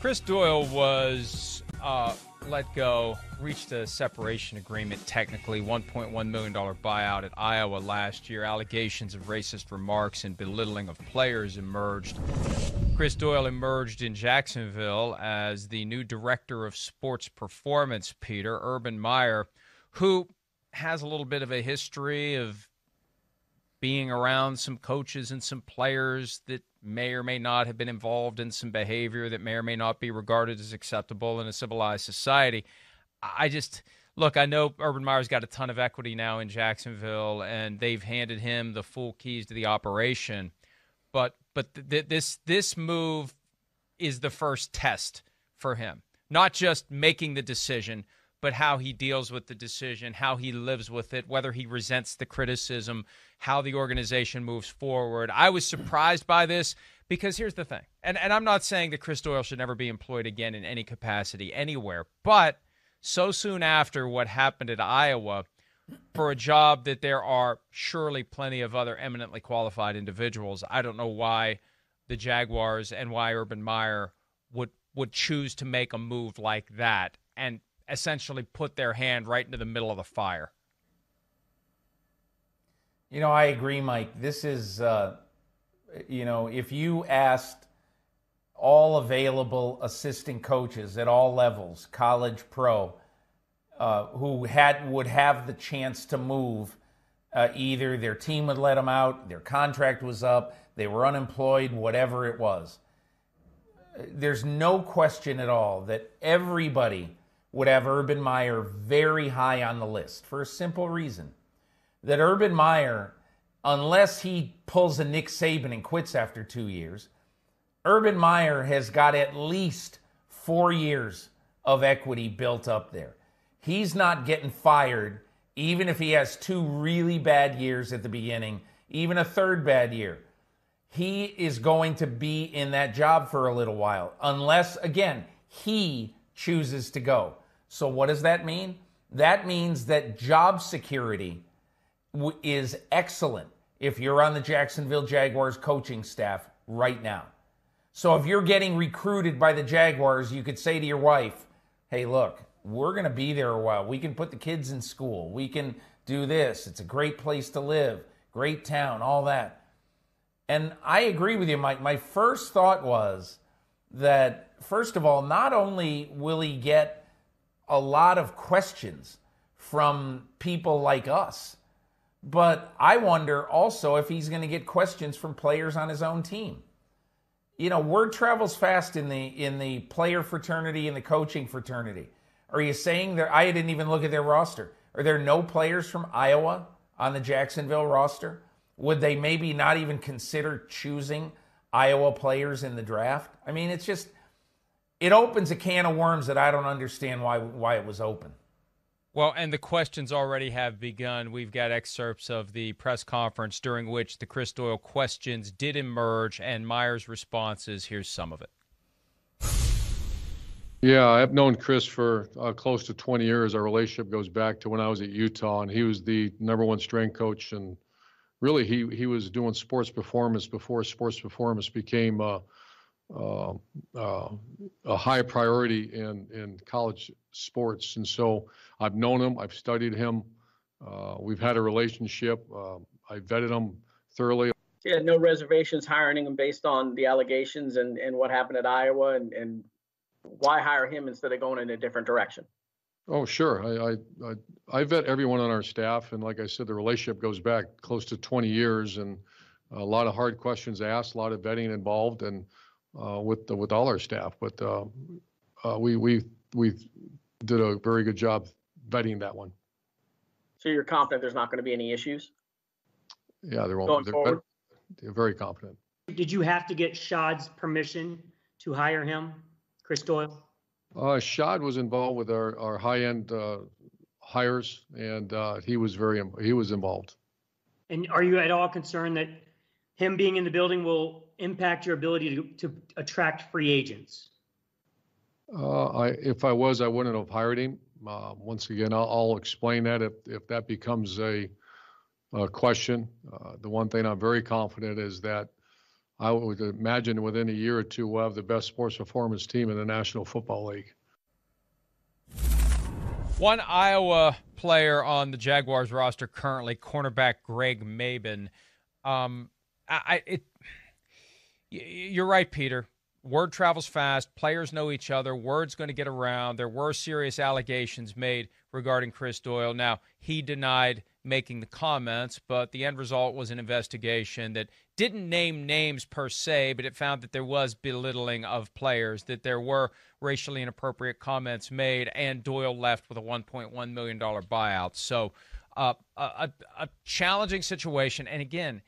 Chris Doyle was uh, let go, reached a separation agreement technically, $1.1 million buyout at Iowa last year. Allegations of racist remarks and belittling of players emerged. Chris Doyle emerged in Jacksonville as the new director of sports performance, Peter Urban Meyer, who has a little bit of a history of being around some coaches and some players that may or may not have been involved in some behavior that may or may not be regarded as acceptable in a civilized society. I just look, I know Urban Meyer's got a ton of equity now in Jacksonville and they've handed him the full keys to the operation. But but th- this this move is the first test for him. Not just making the decision, but how he deals with the decision, how he lives with it, whether he resents the criticism, how the organization moves forward. I was surprised by this because here's the thing, and, and I'm not saying that Chris Doyle should never be employed again in any capacity anywhere, but so soon after what happened at Iowa, for a job that there are surely plenty of other eminently qualified individuals, I don't know why the Jaguars and why Urban Meyer would would choose to make a move like that. And essentially put their hand right into the middle of the fire. You know, I agree, Mike. This is, uh, you know, if you asked all available assistant coaches at all levels, college, pro, uh, who had would have the chance to move, uh, either their team would let them out, their contract was up, they were unemployed, whatever it was. There's no question at all that everybody would have Urban Meyer very high on the list for a simple reason that Urban Meyer, unless he pulls a Nick Saban and quits after two years, Urban Meyer has got at least four years of equity built up there. He's not getting fired, even if he has two really bad years at the beginning, even a third bad year. He is going to be in that job for a little while, unless, again, he chooses to go. So, what does that mean? That means that job security w- is excellent if you're on the Jacksonville Jaguars coaching staff right now. So, if you're getting recruited by the Jaguars, you could say to your wife, hey, look, we're going to be there a while. We can put the kids in school. We can do this. It's a great place to live, great town, all that. And I agree with you, Mike. My first thought was that, first of all, not only will he get a lot of questions from people like us. But I wonder also if he's going to get questions from players on his own team. You know, word travels fast in the in the player fraternity and the coaching fraternity. Are you saying that I didn't even look at their roster? Are there no players from Iowa on the Jacksonville roster? Would they maybe not even consider choosing Iowa players in the draft? I mean, it's just it opens a can of worms that I don't understand why why it was open. Well, and the questions already have begun. We've got excerpts of the press conference during which the Chris Doyle questions did emerge and Meyer's responses. Here's some of it. Yeah, I've known Chris for uh, close to 20 years. Our relationship goes back to when I was at Utah, and he was the number one strength coach. And really, he he was doing sports performance before sports performance became. Uh, uh, uh, a high priority in in college sports, and so I've known him, I've studied him, uh, we've had a relationship. Uh, I vetted him thoroughly. Yeah, no reservations hiring him based on the allegations and, and what happened at Iowa, and, and why hire him instead of going in a different direction? Oh, sure. I, I, I, I vet everyone on our staff, and like I said, the relationship goes back close to 20 years, and a lot of hard questions asked, a lot of vetting involved, and uh, with the, with all our staff. But uh, uh, we we we did a very good job vetting that one. So you're confident there's not going to be any issues? Yeah, there won't. Going They're, forward? they're very confident. Did you have to get Shad's permission to hire him, Chris Doyle? Uh, Shad was involved with our our high end uh, hires, and uh, he was very he was involved. And are you at all concerned that him being in the building will impact your ability to, to attract free agents? Uh, I, if I was, I wouldn't have hired him. Uh, once again, I'll, I'll explain that if, if that becomes a, a question. Uh, the one thing I'm very confident is that I would imagine within a year or two, we'll have the best sports performance team in the National Football League. One Iowa player on the Jaguars roster currently, cornerback Greg Mabin. Um, I, I it, you're right, Peter. Word travels fast. Players know each other. Word's going to get around. There were serious allegations made regarding Chris Doyle. Now, he denied making the comments, but the end result was an investigation that didn't name names per se, but it found that there was belittling of players, that there were racially inappropriate comments made, and Doyle left with a $1.1 million buyout. So, uh, a, a challenging situation. And again,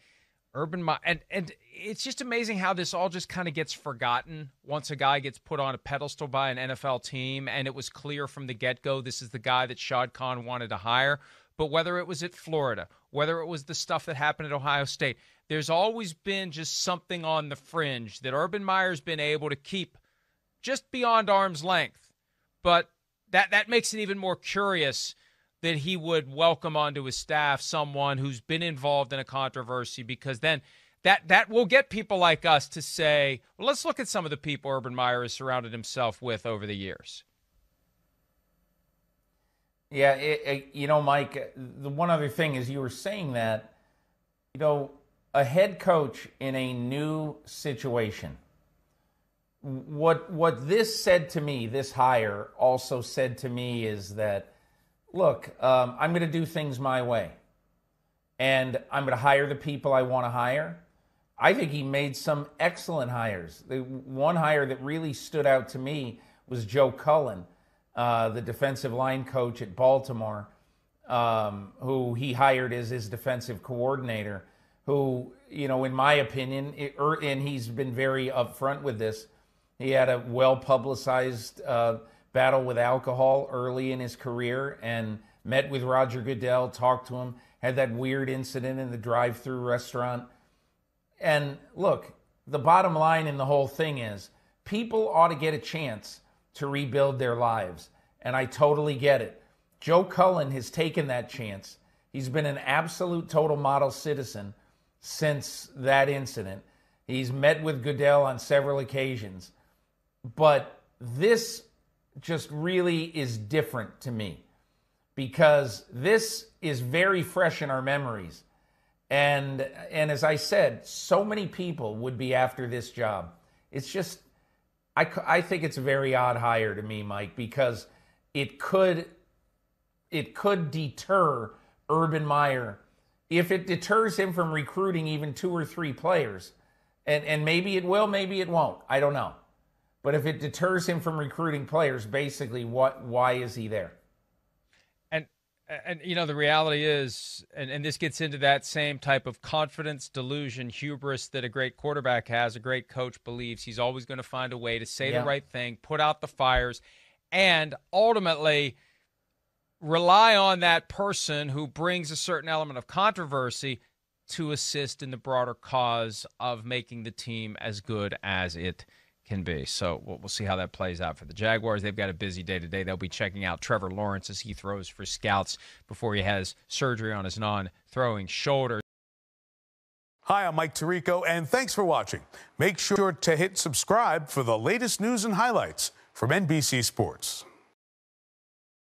Urban Meyer, and and it's just amazing how this all just kind of gets forgotten once a guy gets put on a pedestal by an NFL team, and it was clear from the get go this is the guy that Shad Khan wanted to hire. But whether it was at Florida, whether it was the stuff that happened at Ohio State, there's always been just something on the fringe that Urban Meyer's been able to keep just beyond arm's length. But that that makes it even more curious that he would welcome onto his staff someone who's been involved in a controversy because then that that will get people like us to say, well, let's look at some of the people Urban Meyer has surrounded himself with over the years. Yeah, it, it, you know, Mike, the one other thing is you were saying that, you know, a head coach in a new situation. What what this said to me, this hire also said to me is that look, um, I'm going to do things my way. And I'm going to hire the people I want to hire. I think he made some excellent hires. The one hire that really stood out to me was Joe Cullen, uh, the defensive line coach at Baltimore, um, who he hired as his defensive coordinator. Who, you know, in my opinion, it, er, and he's been very upfront with this, he had a well publicized uh, battle with alcohol early in his career and met with Roger Goodell, talked to him, had that weird incident in the drive through restaurant. And look, the bottom line in the whole thing is people ought to get a chance to rebuild their lives. And I totally get it. Joe Cullen has taken that chance. He's been an absolute total model citizen since that incident. He's met with Goodell on several occasions. But this just really is different to me because this is very fresh in our memories. And, and as I said, so many people would be after this job. It's just, I, I think it's a very odd hire to me, Mike, because it could, it could deter Urban Meyer if it deters him from recruiting even two or three players. And, and maybe it will, maybe it won't. I don't know. But if it deters him from recruiting players, basically, what why is he there? And and you know the reality is, and, and this gets into that same type of confidence, delusion, hubris that a great quarterback has. A great coach believes he's always going to find a way to say yeah. the right thing, put out the fires, and ultimately rely on that person who brings a certain element of controversy to assist in the broader cause of making the team as good as it can be. So we'll, we'll see how that plays out for the Jaguars. They've got a busy day today. They'll be checking out Trevor Lawrence as he throws for scouts before he has surgery on his non throwing shoulder. Hi, I'm Mike Tirico, and thanks for watching. Make sure to hit subscribe for the latest news and highlights from NBC Sports.